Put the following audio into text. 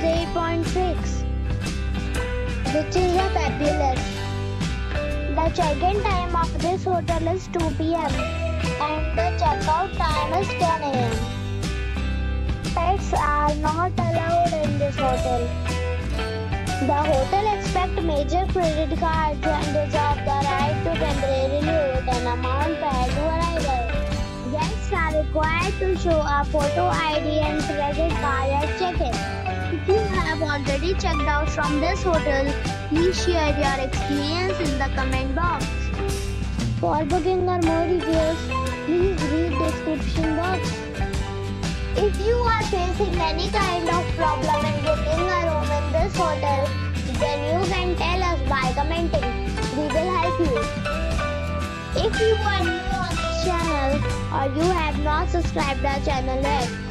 8.6 which is a fabulous. The check-in time of this hotel is 2 p.m. and the check-out time is 10 a.m. Pets are not allowed in this hotel. The hotel accepts major credit cards and reserves the right to temporarily hold an amount prior to arrival. Guests are required to show a photo ID and credit card at check-in. If you have already checked out from this hotel, please share your experience in the comment box. For booking or more details, please read description box. If you are facing any kind of problem in booking a room in this hotel, then you can tell us by commenting. We will help you. If you are new on this channel or you have not subscribed our channel yet,